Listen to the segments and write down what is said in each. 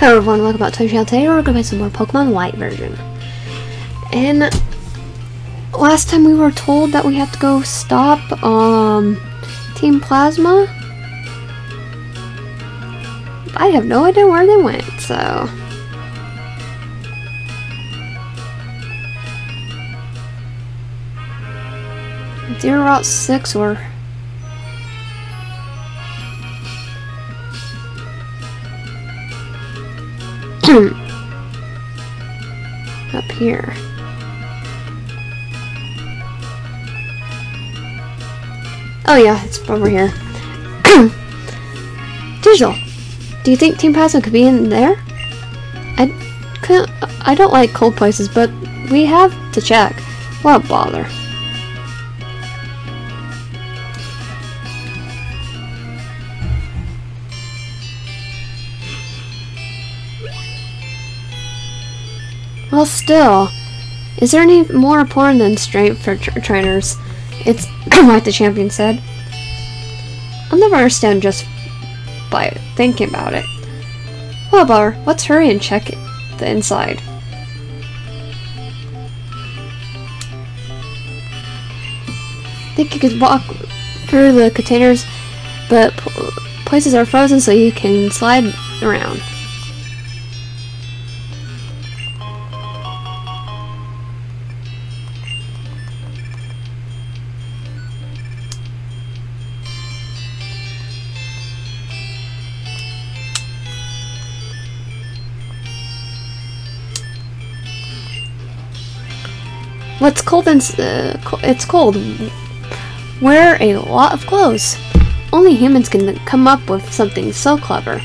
Hello everyone, welcome back to the channel. Today we're going to play some more Pokemon White version. And last time we were told that we have to go stop um Team Plasma. I have no idea where they went, so it's either Route 6 or here. Oh yeah, it's over here. Digital, do you think Team Plasma could be in there? I I don't like cold places, but we have to check. What bother. Well, still, is there any more important than strength for tra trainers? It's like the champion said. I'll never understand just by thinking about it. Well, Bar, let's hurry and check the inside. think you could walk through the containers, but places are frozen so you can slide around. What's cold and uh, it's cold. Wear a lot of clothes. Only humans can come up with something so clever.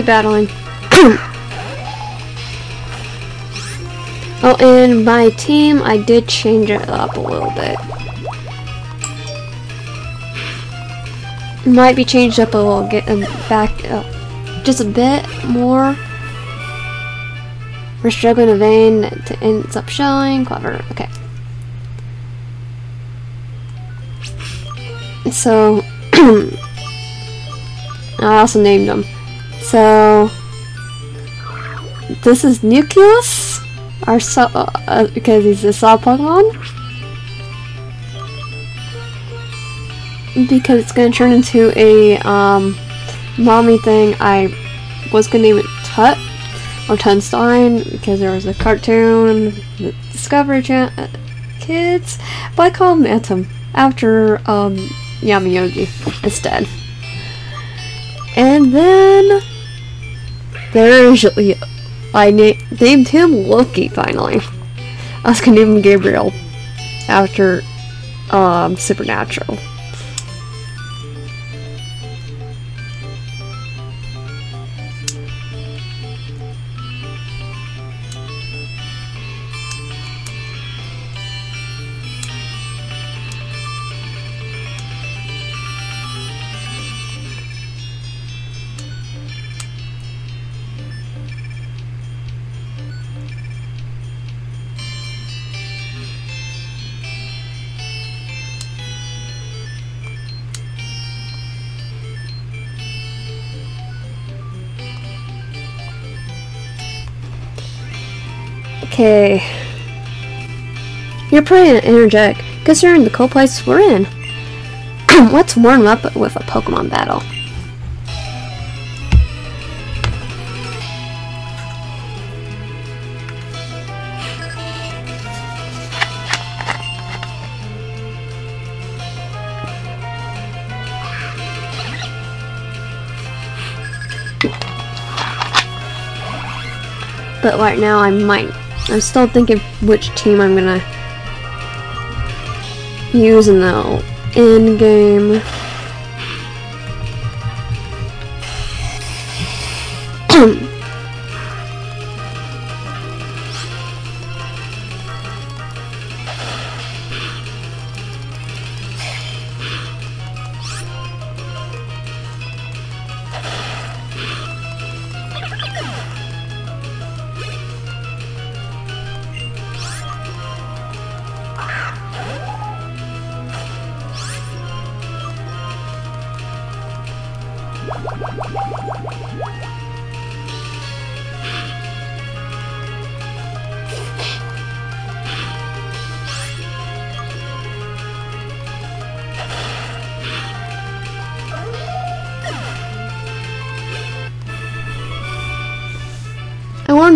Keep battling. oh, and my team, I did change it up a little bit. Might be changed up a little, get um, back uh, just a bit more. We're struggling to vein to ends up showing. Clever. Okay. So, I also named them. So, this is Nucleus, our so uh, because he's a saw Pokemon. Because it's gonna turn into a um, mommy thing. I was gonna name it Tut or Tunstein because there was a cartoon, the Discovery Channel kids, but I call him Atom after um, Yamayogi instead. And then there's I na named him Loki finally. I was gonna name him Gabriel after um, Supernatural. Okay. You're pretty energetic, considering the cold place we're in. Let's warm up with a Pokemon battle. But right now I might I'm still thinking which team I'm gonna use in the in game.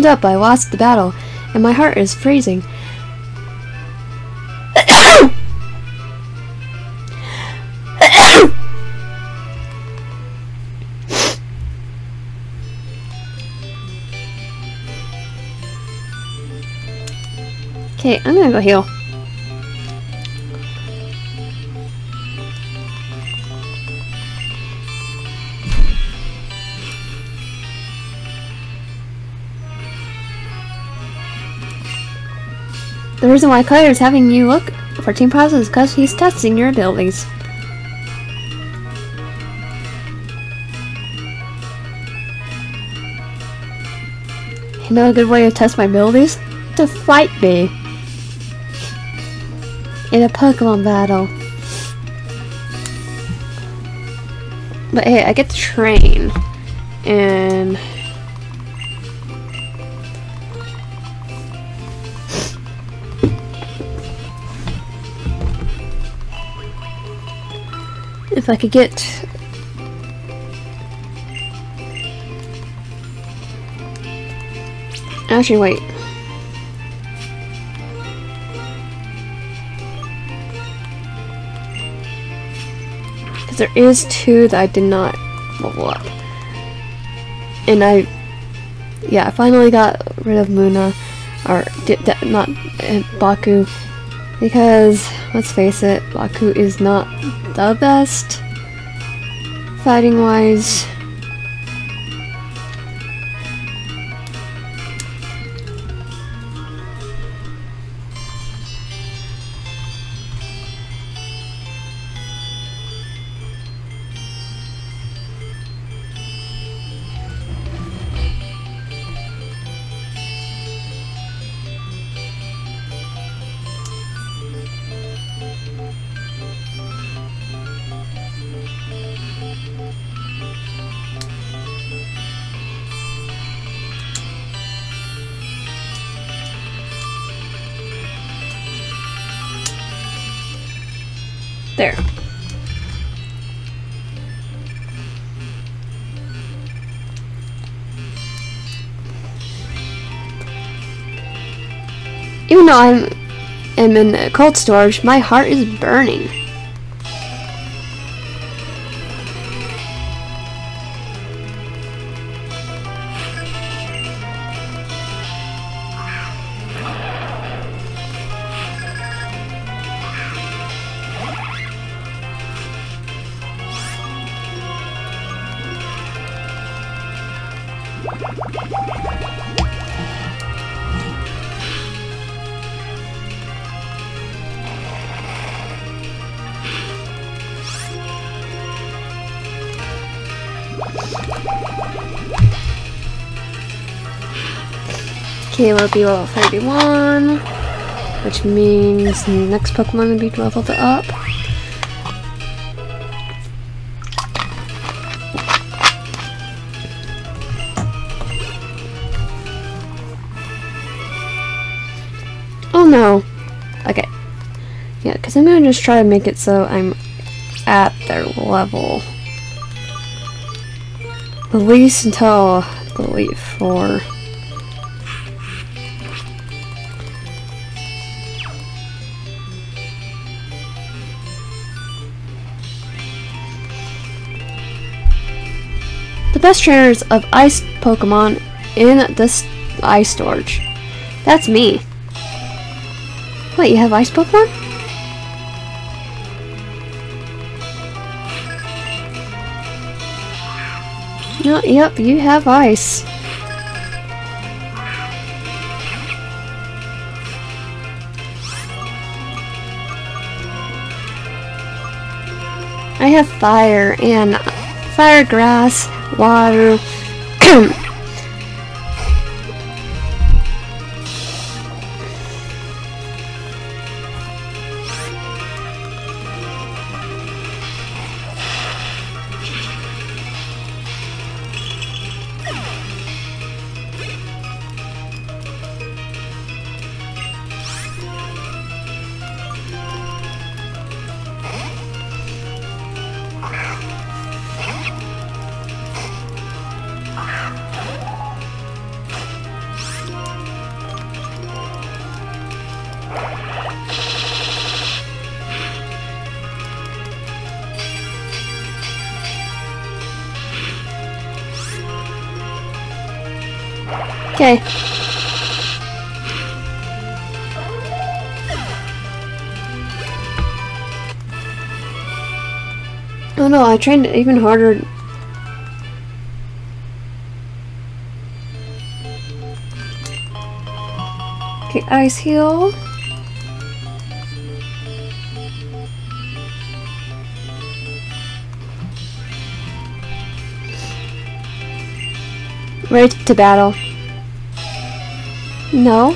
Up, I lost the battle, and my heart is freezing. Okay, I'm gonna go heal. The reason why Claire is having you look for Team Prizes is because he's testing your abilities. You know a good way to test my abilities? To fight me. In a Pokemon battle. But hey, I get to train. And... If I could get Actually, wait. Because there is two that I did not level up. And I, yeah, I finally got rid of Muna, or did, not uh, Baku, because let's face it, Baku is not the best fighting There. Even though I'm am in cold storage, my heart is burning. We'll be level 31, which means next Pokemon will be leveled up. Oh no. Okay. Yeah, because I'm going to just try to make it so I'm at their level. At least until, I believe, 4. best trainers of ice Pokemon in this ice storage. That's me. Wait, you have ice Pokemon? No, yep, you have ice. I have fire and fire grass water. Okay. Oh no, I trained even harder. Okay, ice heal. Ready to battle. No.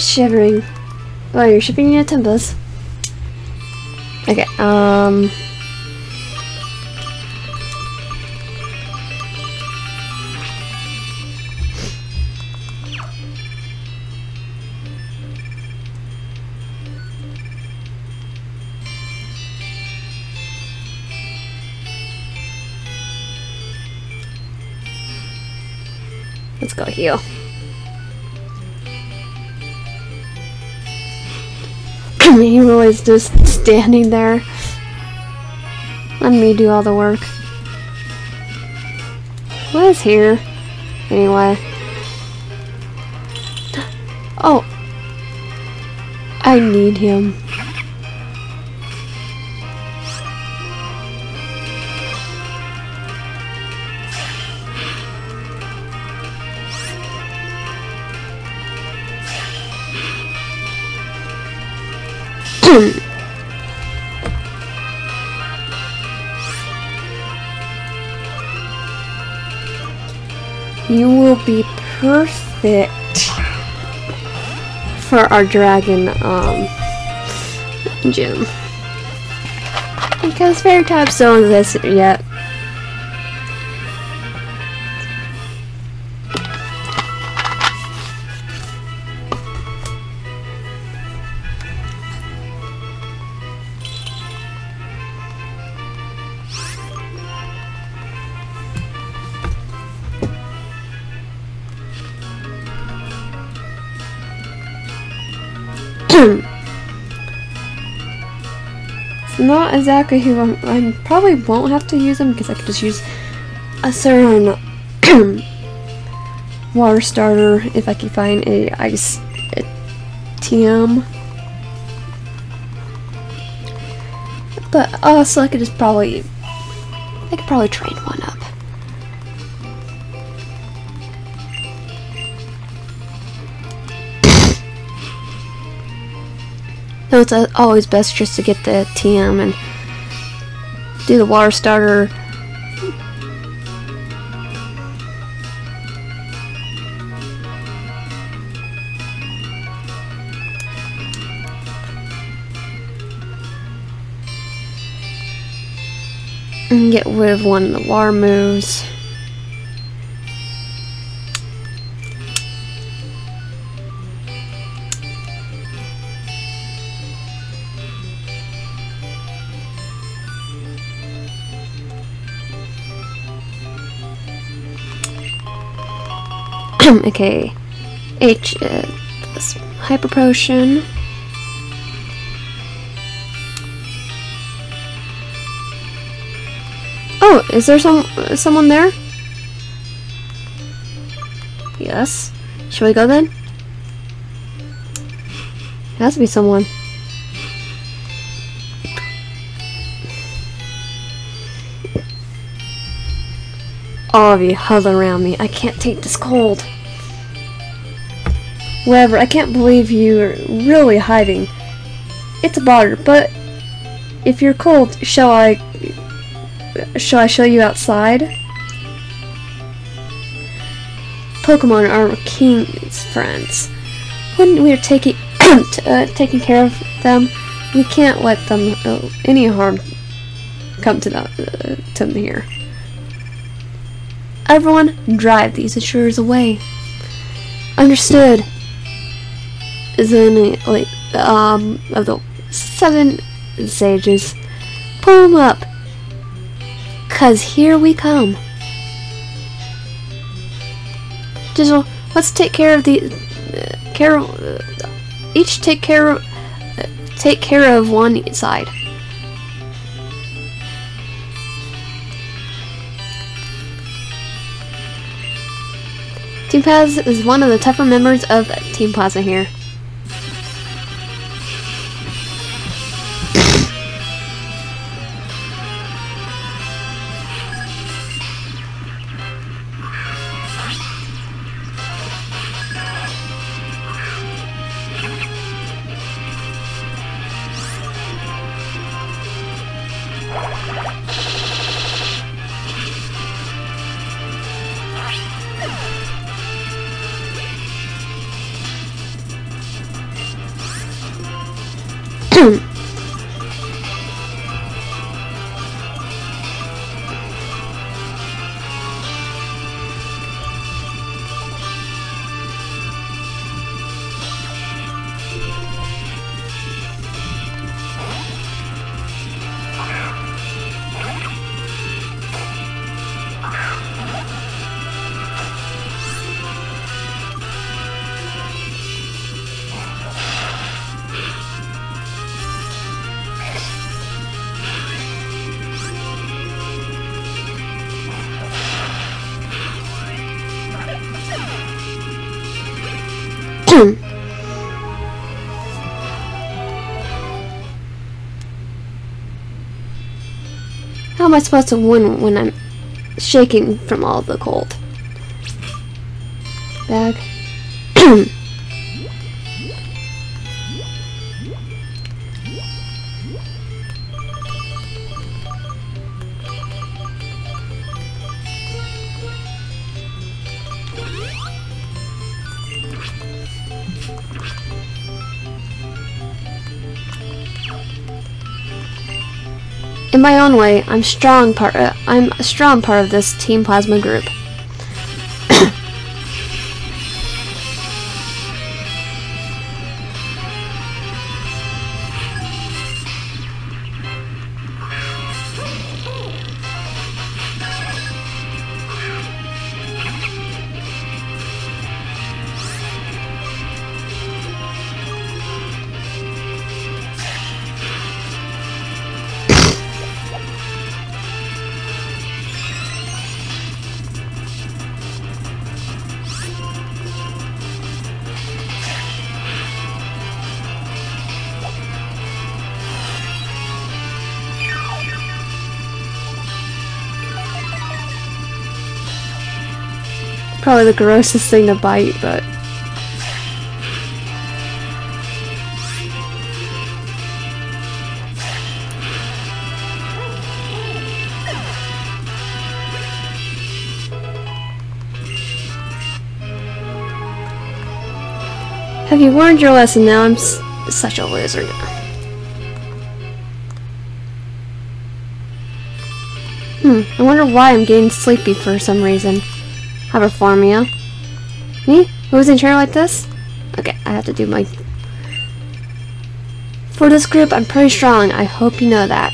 Shivering. Oh, you're shipping your timbers. Okay, um... Let's go heal. Was just standing there. Let me do all the work. What is here? Anyway. Oh. I need him. you will be perfect for our dragon um gym. Because fairy types don't exist yet. Not exactly who I'm, I probably won't have to use them because I could just use a certain water starter if I can find a ice a TM. But also I could just probably I could probably train one up. No, it's uh, always best just to get the TM and do the water starter. And get rid of one of the water moves. okay. H, uh, hyper potion. Oh, is there some someone there? Yes. Should we go then? There has to be someone. All of you huddle around me. I can't take this cold. Whatever, I can't believe you're really hiding. It's a bother, but if you're cold, shall I shall I show you outside? Pokemon are King's friends. When we're taking uh, taking care of them, we can't let them uh, any harm come to them, uh, to them here. Everyone, drive these assurers away. Understood. Then, like, um, of the seven sages, pull them up. Cause here we come. Digital, let's take care of the, uh, care of, uh, each take care of, uh, take care of one side. Team Paz is one of the tougher members of Team Plaza here. How am I supposed to win when I'm shaking from all the cold? Bag. own way, I'm strong part. Uh, I'm a strong part of this Team Plasma group. The grossest thing to bite, but Have you learned your lesson now? I'm such a loser now. Hmm, I wonder why I'm getting sleepy for some reason. Hypothermia. Me? Who's in chair like this? Okay, I have to do my... For this group, I'm pretty strong. I hope you know that.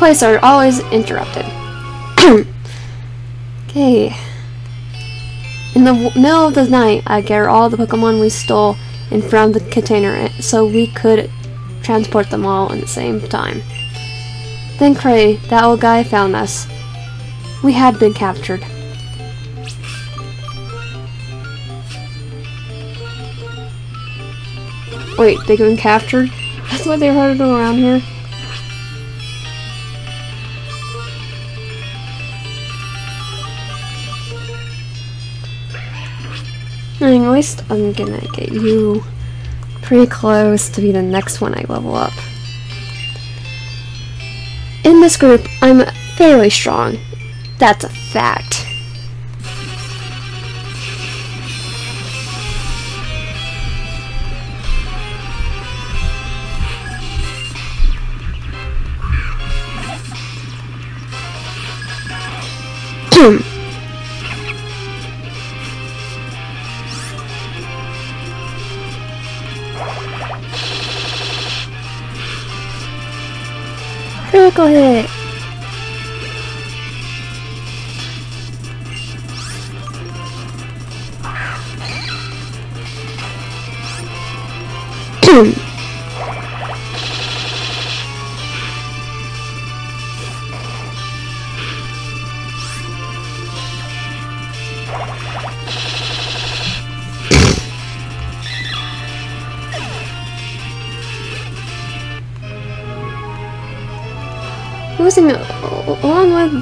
Replays are always interrupted. okay. In the middle of the night, I gathered all the Pokemon we stole and found the container eh, so we could transport them all at the same time. Then Clay, that old guy, found us. We had been captured. Wait, they've been captured? That's why they're hard around here? Least I'm gonna get you pretty close to be the next one I level up. In this group, I'm fairly strong. That's a fact.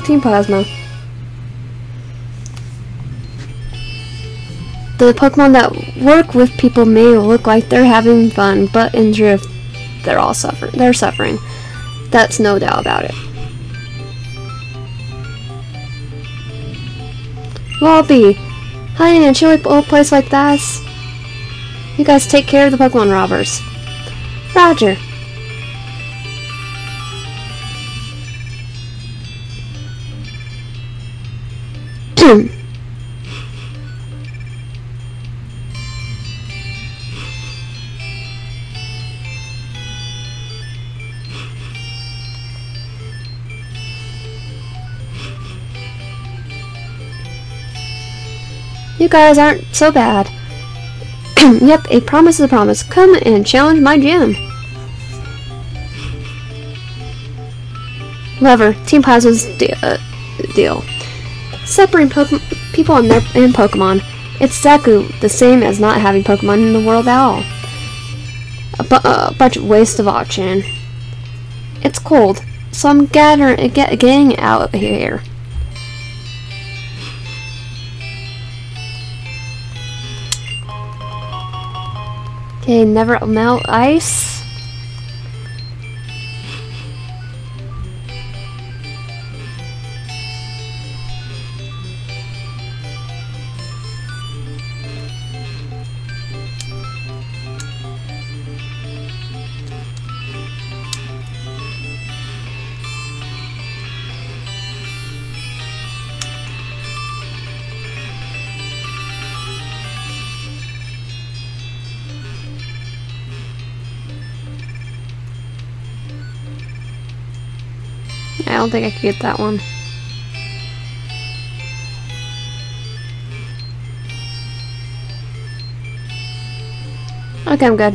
Team Plasma. The Pokemon that work with people may look like they're having fun, but in truth, they're all suffering. They're suffering. That's no doubt about it. Lobby, hiding in a chilly old place like this. You guys take care of the Pokemon robbers. Roger. You guys aren't so bad. yep, a promise is a promise. Come and challenge my gym. Lever, Team Plasma's de uh, deal. Separating Pokemon people and, their and Pokemon. It's exactly the same as not having Pokemon in the world at all. A, bu a bunch of waste of oxygen. It's cold, so I'm gathering, get, getting out here. Okay, never melt ice. Don't think I could get that one. Okay, I'm good.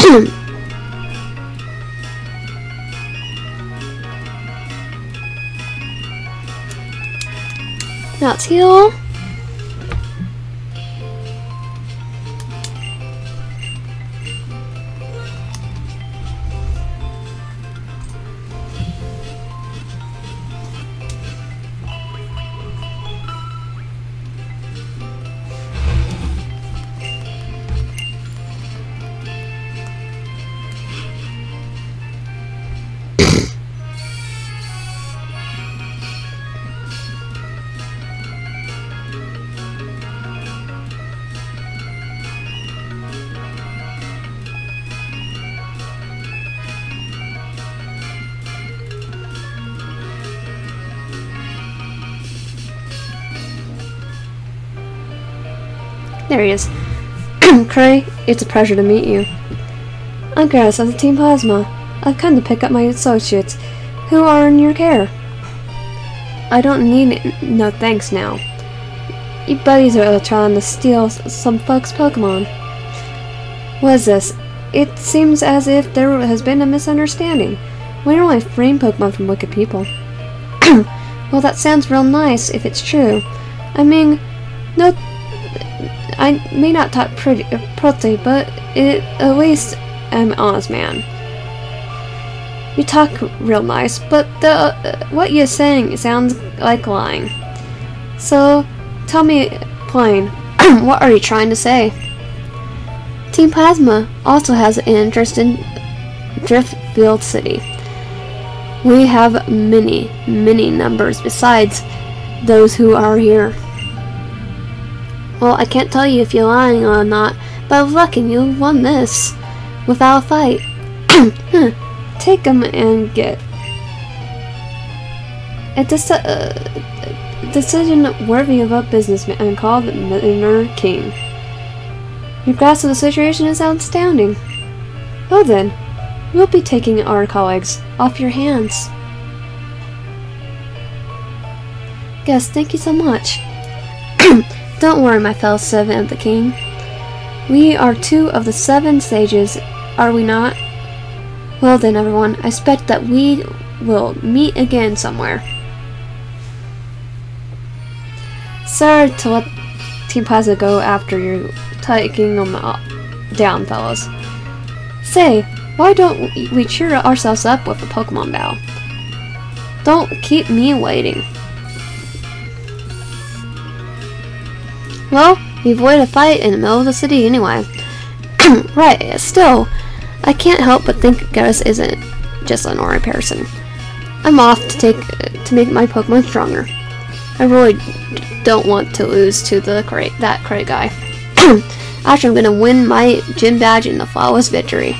That's heal. There he is. Clay, it's a pleasure to meet you. I'm Garrus of the Team Plasma. I've come to pick up my associates, who are in your care. I don't need it. no thanks now. Your buddies are trying to steal some folks' Pokemon. What is this? It seems as if there has been a misunderstanding. We only frame Pokemon from wicked people. well, that sounds real nice if it's true. I mean, no I may not talk pretty, pretty but it, at least I'm an honest man. You talk real nice, but the uh, what you're saying sounds like lying. So, tell me plain, what are you trying to say? Team Plasma also has an interest in Driftveil City. We have many, many numbers besides those who are here. Well, I can't tell you if you're lying or not, but reckon you won this without a fight. Take them and get a deci uh, decision worthy of a businessman called Minor King. Your grasp of the situation is outstanding. Well then, we'll be taking our colleagues off your hands. Yes, thank you so much. Don't worry, my fellow servant of the king. We are two of the seven sages, are we not? Well then, everyone, I expect that we will meet again somewhere. Sorry to let Team Plasma go after you taking them down, fellows. Say, why don't we cheer ourselves up with a Pokemon battle? Don't keep me waiting. Well, we avoided a fight in the middle of the city anyway. right, still, I can't help but think Garrus isn't just an ordinary person. I'm off to take to make my Pokemon stronger. I really don't want to lose to the cra that Clay guy. Actually, I'm gonna win my gym badge in the flawless victory.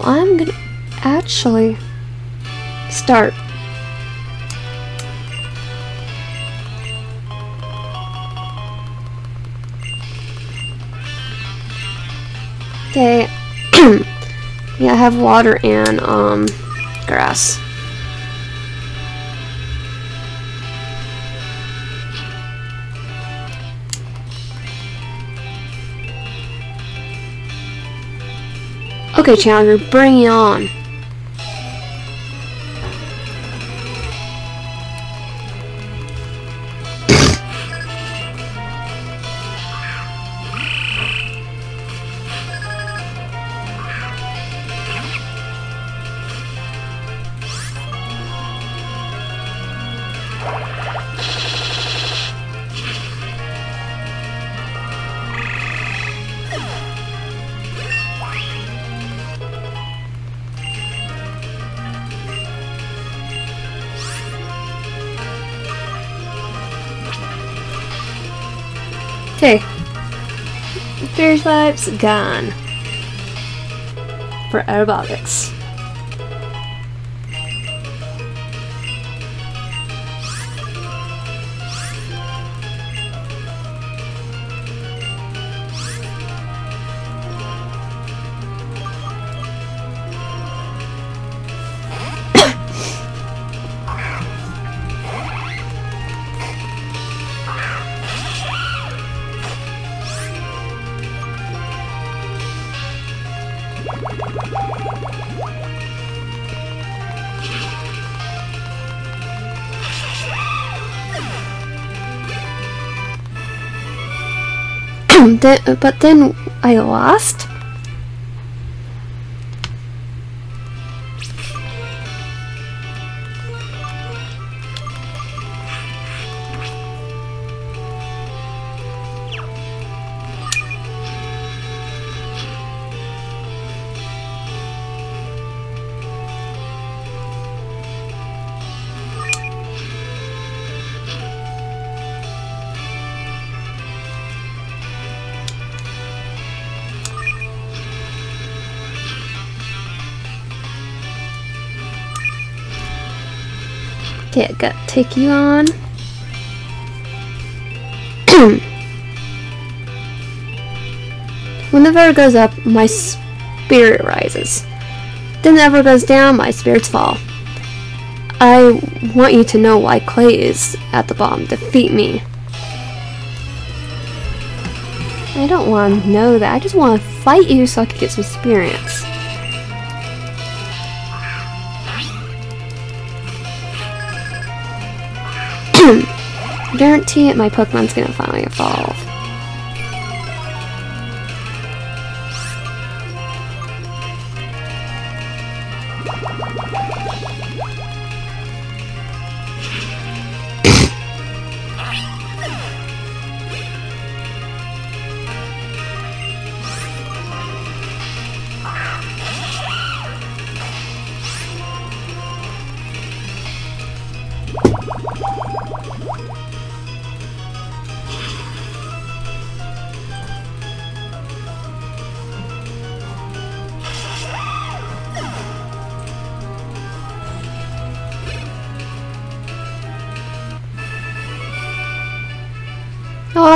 I'm gonna actually start. Okay, yeah, I have water and um, grass. Okay, Challenger, bring it on. Vibes gone. For aerobics. Then, but then I lost. I got take you on. when the ever goes up, my spirit rises. Then the ever goes down, my spirits fall. I want you to know why Clay is at the bottom. Defeat me. I don't want to know that. I just want to fight you so I can get some experience. Guarantee it, my Pokemon's gonna finally evolve.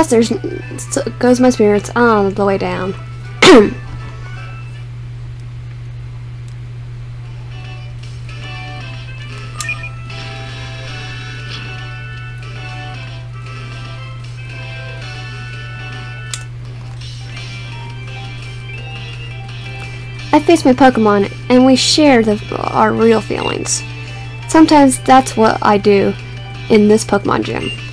Oh, there's so goes my spirits on the way down. I face my Pokemon and we share the, our real feelings. Sometimes that's what I do in this Pokemon gym.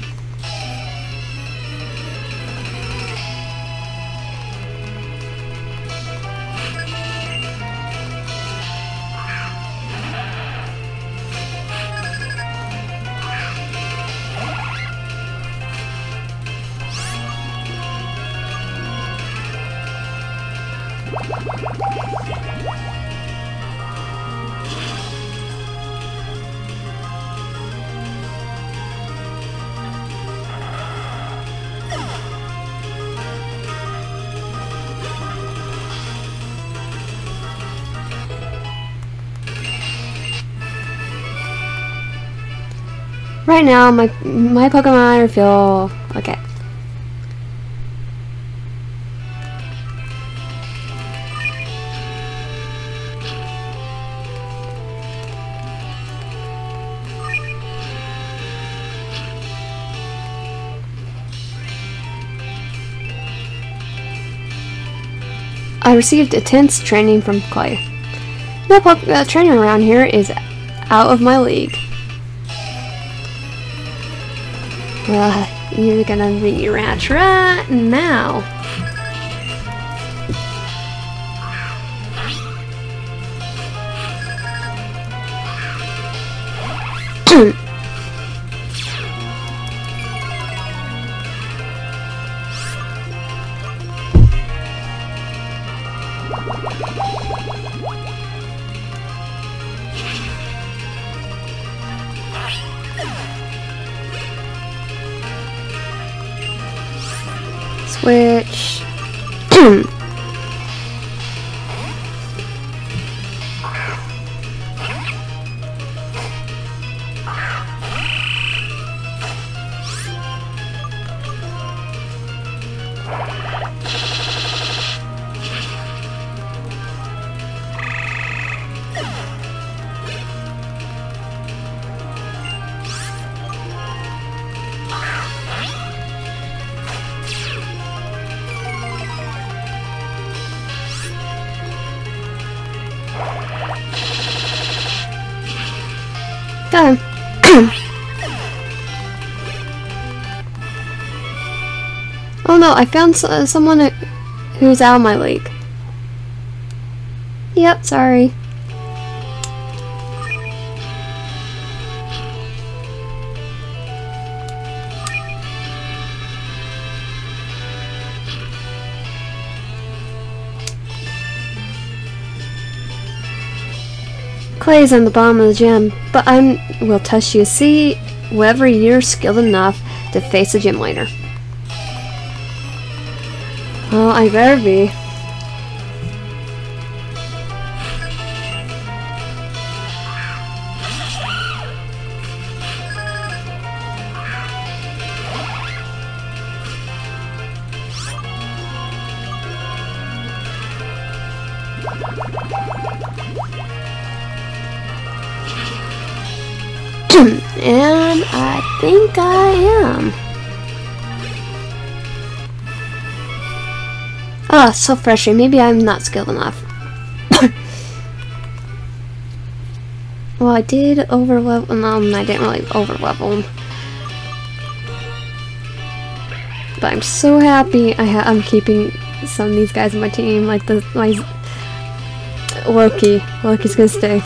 Right now, my my Pokemon feel okay. I received intense training from Clay. No uh, training around here is out of my league. Well, you're gonna be rats right now. No, I found s- uh, someone who- who's out of my league. Yep, sorry. Clay's on the bottom of the gym, but I will test you. See whether you're skilled enough to face a gym leader. Well, I better be. Ah, so frustrating. Maybe I'm not skilled enough. well, I did overlevel. No, I didn't really overlevel him. But I'm so happy I ha I'm keeping some of these guys on my team, like the my Loki. Loki's gonna stay.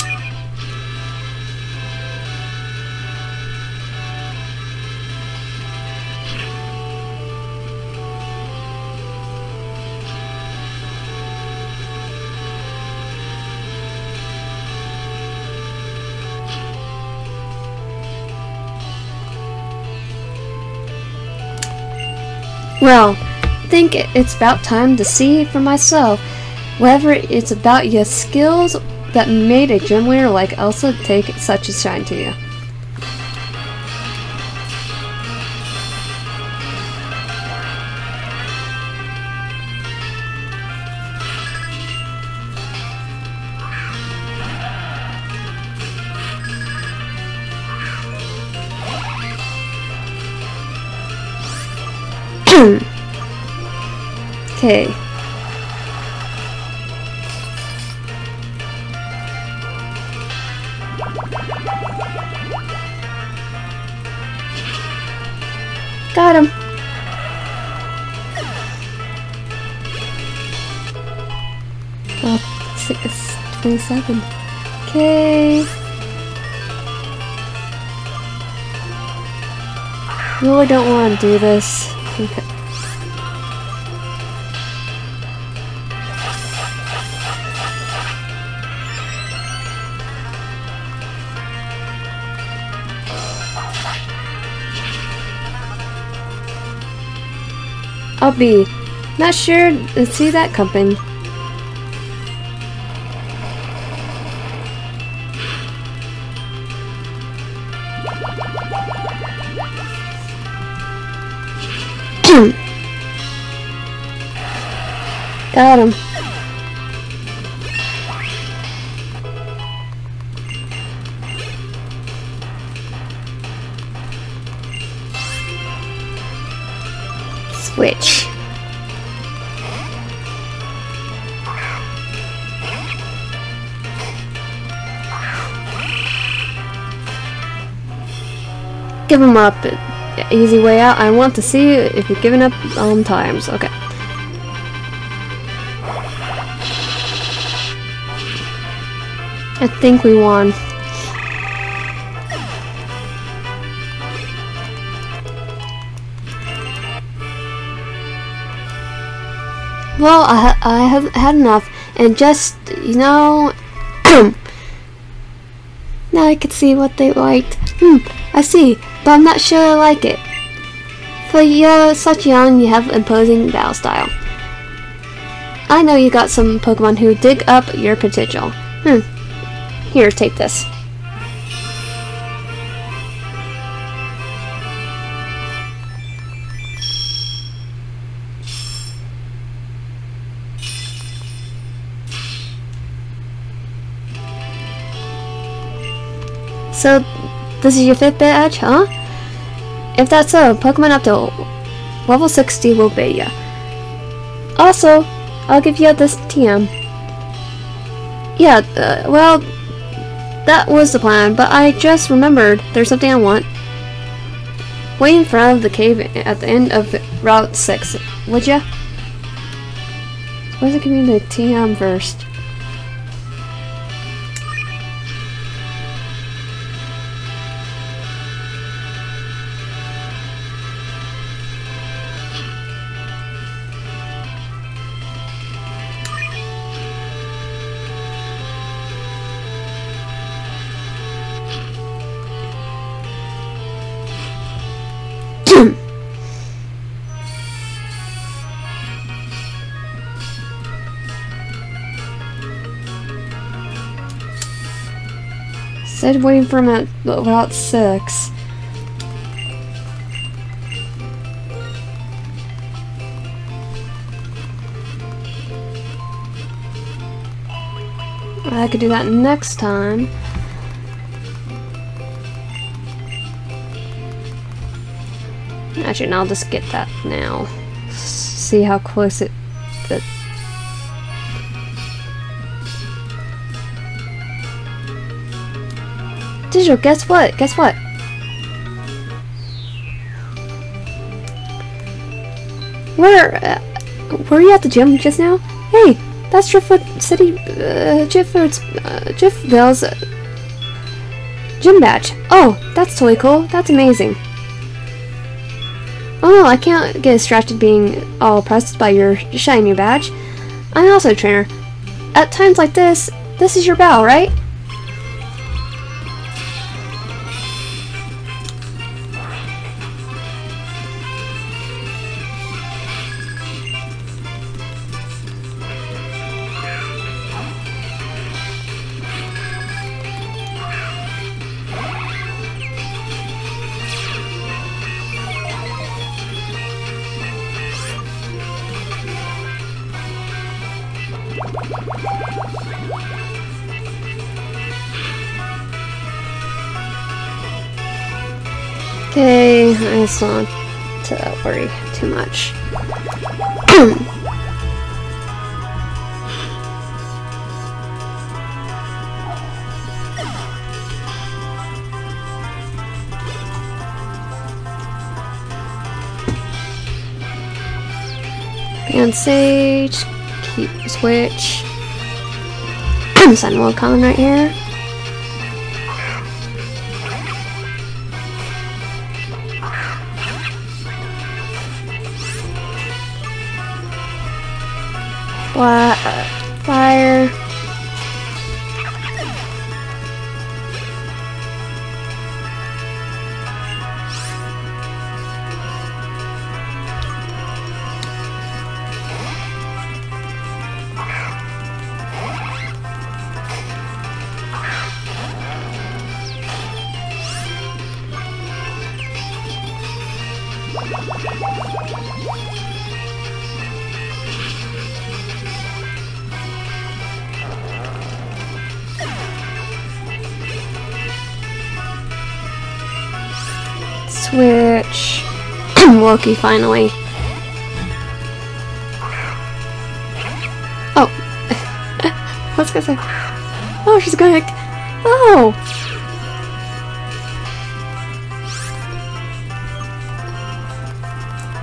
Well, I think it's about time to see for myself whether it's about your skills that made a gym leader like Elesa take such a shine to you. Okay. Got him. Oh, six, 27. Okay. Really don't want to do this. Okay. Be not sure to see that coming. Got him. Switch. Give him up. Easy way out. I want to see if you're giving up um times. Okay. I think we won. Well, I, ha I have had enough, and just, you know, now I can see what they liked. Hmm, I see, but I'm not sure I like it. For you're such young, you have imposing battle style. I know you got some Pokemon who dig up your potential. Hmm. Here, take this. So this is your fifth badge, huh? If that's so, Pokemon up to level 60 will be ya. Also, I'll give you this TM. Yeah, uh, well, that was the plan, but I just remembered there's something I want. Wait in front of the cave at the end of Route 6, would ya? Me the TM first? Waiting for him at about six. I could do that next time. Actually, I'll just get that now. See how close it that Digital, guess what? Guess what? Where, uh, were you at the gym just now? Hey, that's Driftveil City, uh, Driftveil's, uh, uh, gym badge. Oh, that's totally cool. That's amazing. Oh, I can't get distracted being all impressed by your shiny new badge. I'm also a trainer. At times like this, this is your bow, right? Okay, I just don't to worry too much. and Sage, keep switch. Sun common right here. What? Uh, fire. Switch. Finally. Oh. Was gonna say. Oh, she's act. Oh!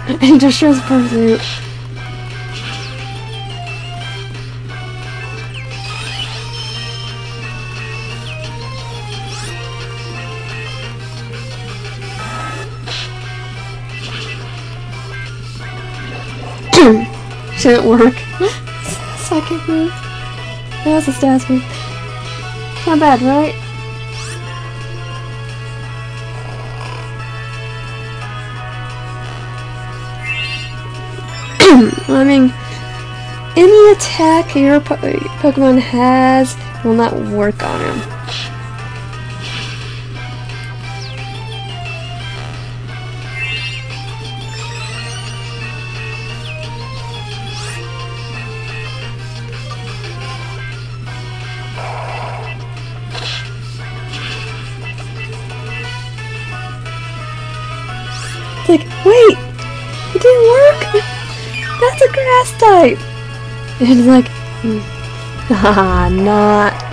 Industrial's pursuit. Shouldn't work. Second move. That was a stats move. Not bad, right? I mean, any attack your po Pokemon has will not work on him. Like, wait! It didn't work! That's a grass type! And it's like, ah, not.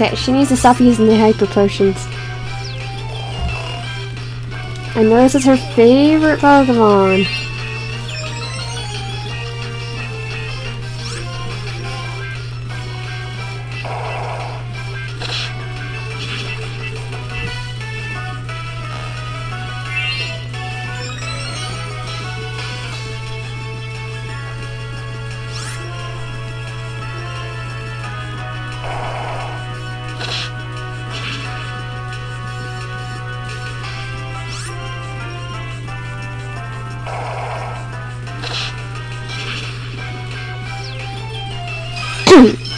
Okay, she needs to stop using the hyper potions. I know this is her favorite Pokemon. Mm-hmm.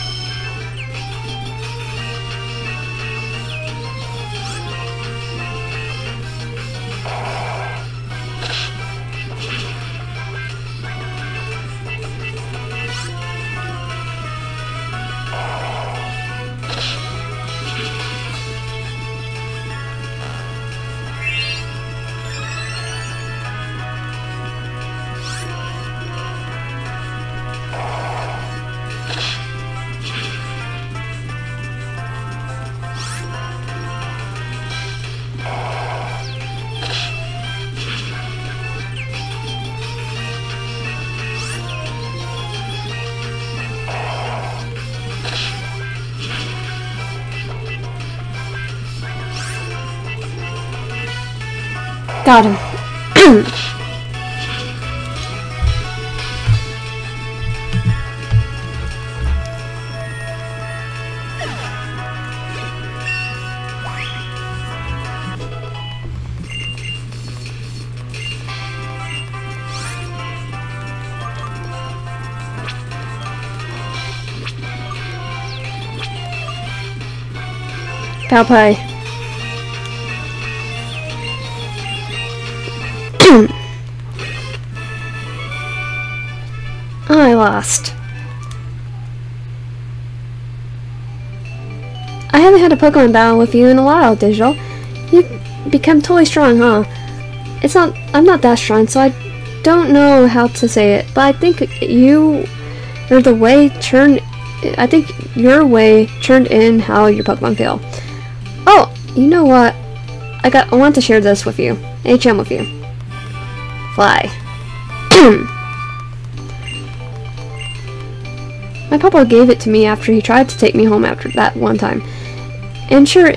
Got him. Haven't had a Pokemon battle with you in a while, Digital. You've become totally strong, huh? It's not- I'm not that strong, so I don't know how to say it, but I think you or the way turned I think your way turned in how your Pokemon feel. Oh, you know what? I got I want to share this with you. HM with you. Fly. My papa gave it to me after he tried to take me home after that one time. And sure,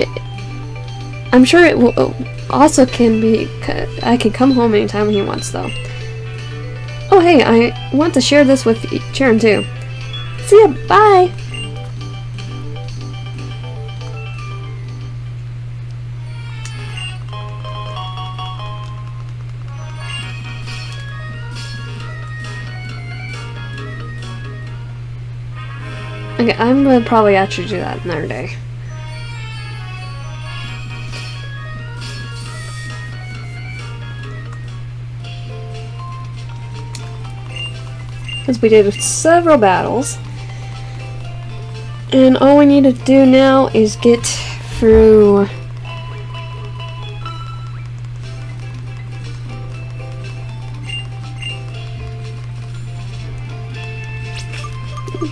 I'm sure it will uh, also can be, I can come home anytime he wants though. Oh hey, I want to share this with Cheren too. See ya, bye! Okay, I'm gonna probably actually do that another day. Because we did several battles. And all we need to do now is get through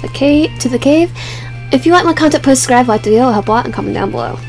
the cave to the cave. If you like my content, please subscribe, like the video, help a lot, and comment down below.